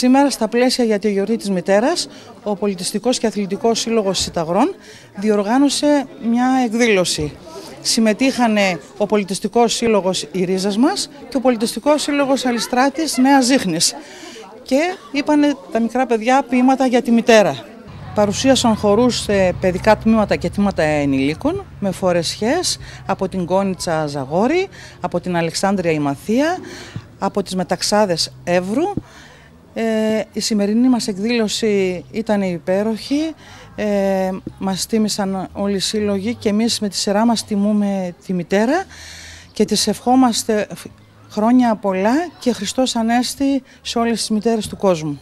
Σήμερα στα πλαίσια για τη γιορτή της μητέρας, ο Πολιτιστικός και Αθλητικός Σύλλογος Σιταγρών διοργάνωσε μια εκδήλωση. Συμμετείχαν ο Πολιτιστικός Σύλλογος Η Ρίζας μας και ο Πολιτιστικός Σύλλογος Αλιστράτης Νέας Ζήχνης. Και είπαν τα μικρά παιδιά ποίηματα για τη μητέρα. Παρουσίασαν χορούς σε παιδικά τμήματα και τμήματα ενηλίκων με φορεσιές από την Κόνιτσα Ζαγόρη, από την Αλεξάνδρεια Ημαθία, από τις Μεταξάδες Εύρου ε, η σημερινή μας εκδήλωση ήταν υπέροχη, ε, μας τίμησαν όλοι οι σύλλογοι και εμείς με τη σειρά μας τιμούμε τη μητέρα και της ευχόμαστε χρόνια πολλά και Χριστός Ανέστη σε όλες τις μητέρες του κόσμου.